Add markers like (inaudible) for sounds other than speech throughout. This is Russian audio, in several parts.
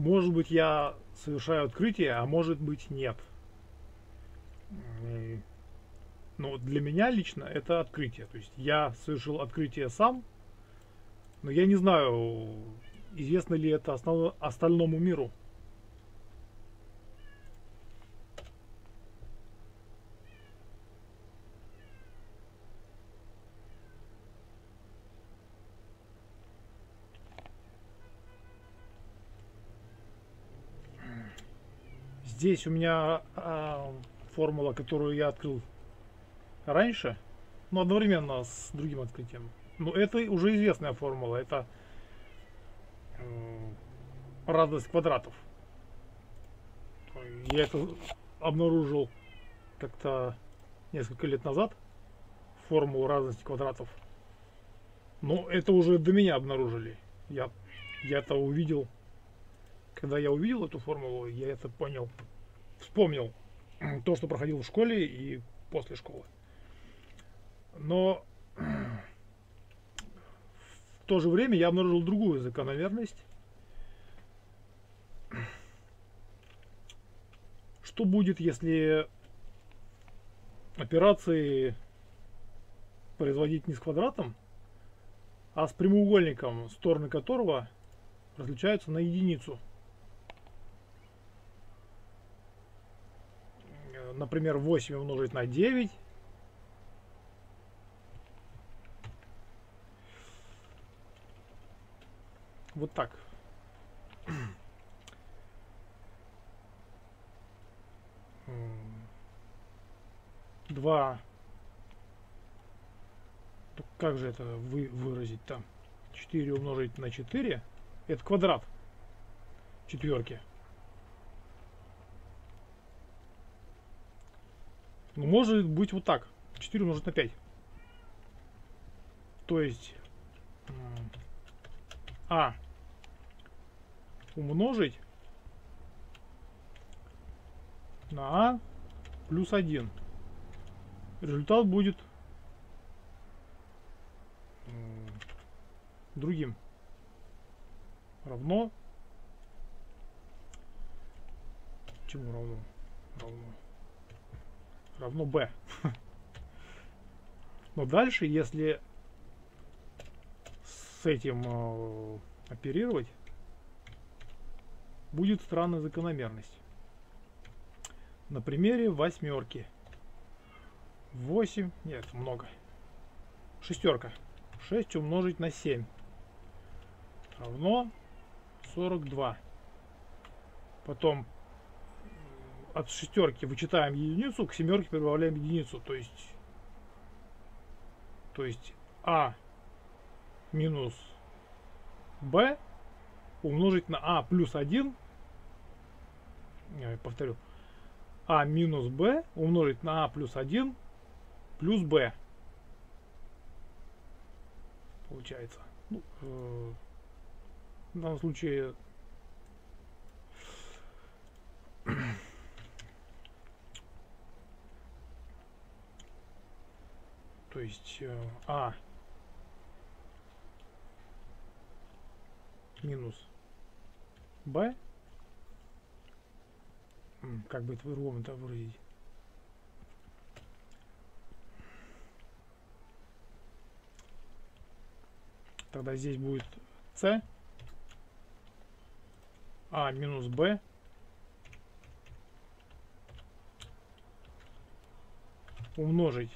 может быть, я совершаю открытие, а может быть, нет. Но для меня лично это открытие. То есть я совершил открытие сам, но я не знаю, известно ли это основ... остальному миру. Здесь у меня а, формула, которую я открыл раньше, но одновременно с другим открытием. Но это уже известная формула, это э, радость квадратов. Я это обнаружил как-то несколько лет назад, формулу разности квадратов. Но это уже до меня обнаружили. Я, я это увидел. Когда я увидел эту формулу, я это понял. Вспомнил (clears throat) то, что проходил в школе и после школы. Но в то же время я обнаружил другую закономерность. Что будет, если операции производить не с квадратом, а с прямоугольником, стороны которого различаются на единицу. Например, 8 умножить на 9 Вот так. Два. Как же это вы, выразить там? 4 умножить на 4. Это квадрат четверки. Ну, может быть вот так. 4 умножить на 5. То есть А умножить на а плюс 1. Результат будет другим. Равно. Чему равно? Равно. Равно b. Но дальше, если с этим э, оперировать, будет странная закономерность. На примере восьмерки. 8, нет, много. Шестерка. 6 умножить на 7 равно 42. Потом от шестерки вычитаем единицу, к семерке прибавляем единицу. То есть, то есть А минус Б умножить на А плюс 1, я повторю, А минус Б умножить на А плюс 1 плюс Б. Получается. Ну, э, в данном случае то есть э, А минус b. Как бы это по-другому-то выразить? Тогда здесь будет c, а минус b умножить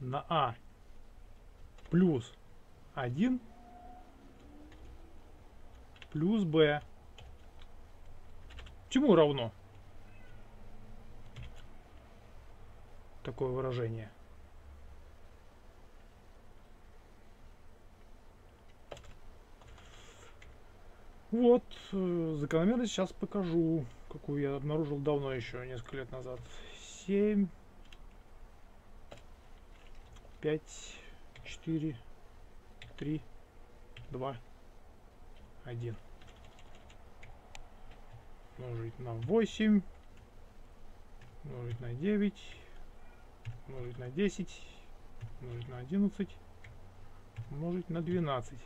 на а плюс 1 плюс b. Чему равно? Такое выражение. Вот, э, закономерность сейчас покажу, какую я обнаружил давно еще, несколько лет назад. 7, 5, 4, 3, 2, 1 умножить на 8 умножить на 9 умножить на 10 умножить на 11 умножить на 12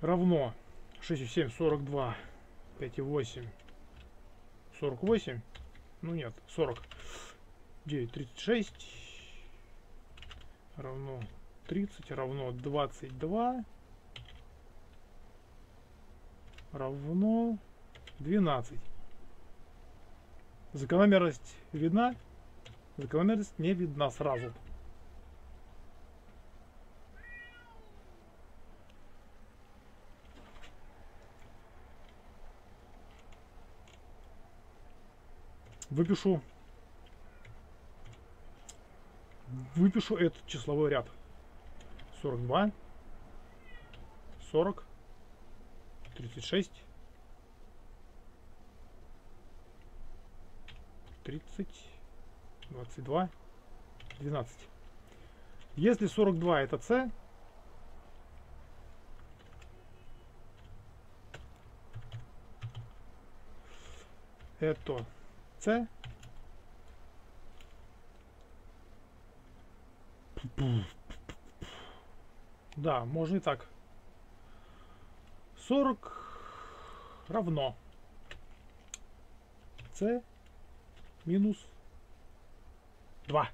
равно 6,7, 42, 5,8, 48, ну нет, 40, 9, 36, равно 30, равно 22, равно 12. Закономерность видна? Закономерность не видна сразу. Выпишу выпишу этот числовой ряд. 42, 40, 36, 30, 22, 12. Если 42 это c, это c, да, можно и так. 40 равно c минус 2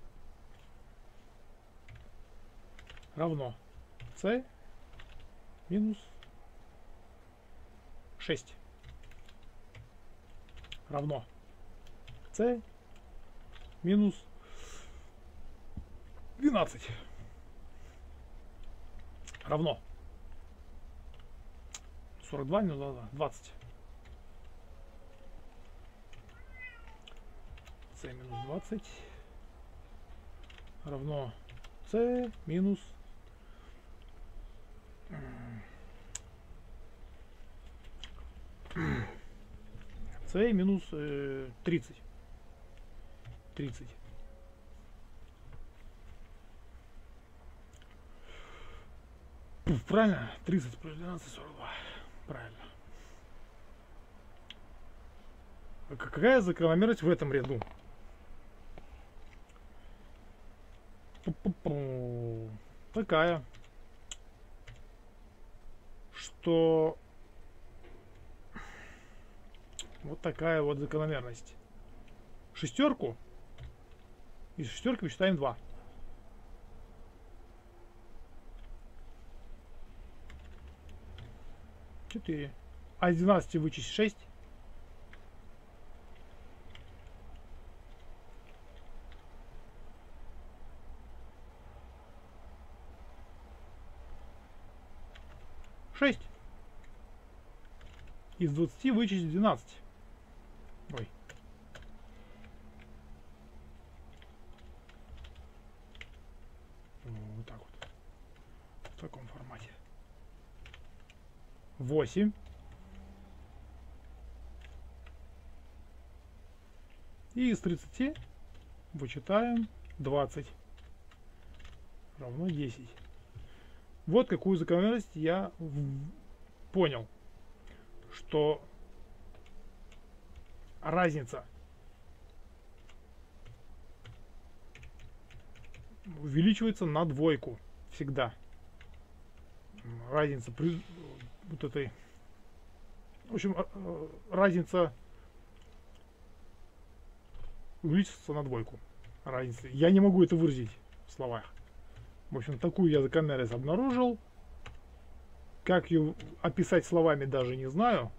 равно c минус 6 равно c минус 12 равно. 42 минус 20 c минус 20 равно c минус c минус э, 30 30 правильно? 30 плюс 12 42 правильно. А какая закономерность в этом ряду? Такая, что вот такая вот закономерность. Шестерку из шестерки вычитаем 2. Четыре. А из 12 вычесть 6. 6. Из 20 вычесть 12. Ой. Вот так вот. В таком формате. 8. И из 30 вычитаем 20 равно 10. Вот какую закономерность я понял, что разница увеличивается на двойку всегда. Разница вот этой, в общем, а, а, разница увеличится на двойку. Разница. Я не могу это выразить в словах. В общем, такую я закономерность обнаружил. Как ее описать словами даже не знаю.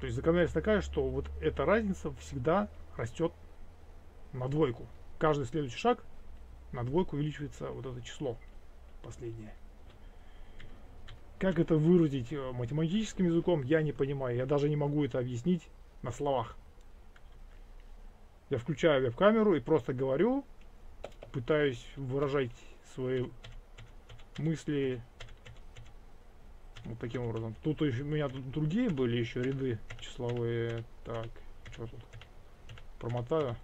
То есть закономерность такая, что вот эта разница всегда растет на двойку. Каждый следующий шаг на двойку увеличивается вот это число последнее. Как это выразить э, математическим языком, я не понимаю. Я даже не могу это объяснить на словах. Я включаю веб-камеру и просто говорю, пытаюсь выражать свои мысли вот таким образом. Тут еще, у меня тут другие были еще ряды числовые. Так, что тут? Промотаю.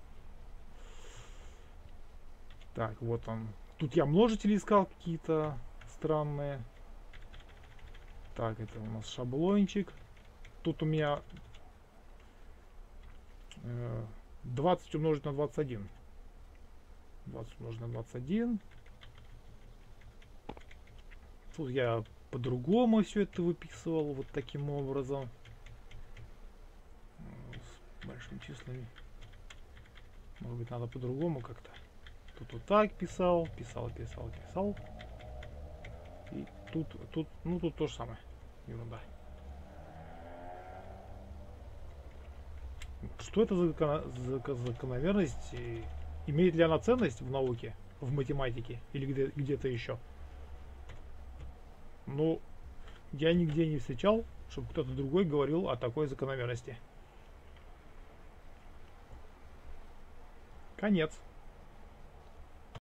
Так, вот он. Тут я множители искал какие-то странные. Так, это у нас шаблончик. Тут у меня 20 э, умножить на 21. 20 умножить на 21. Тут я по-другому все это выписывал, вот таким образом. С большими числами. Может быть, надо по-другому как-то. Тут вот так писал, писал, писал, писал. Тут, тут, ну тут то же самое. Ерунда. Что это за, закона, за закономерность? И имеет ли она ценность в науке, в математике или где, где-то еще? Ну, я нигде не встречал, чтобы кто-то другой говорил о такой закономерности. Конец.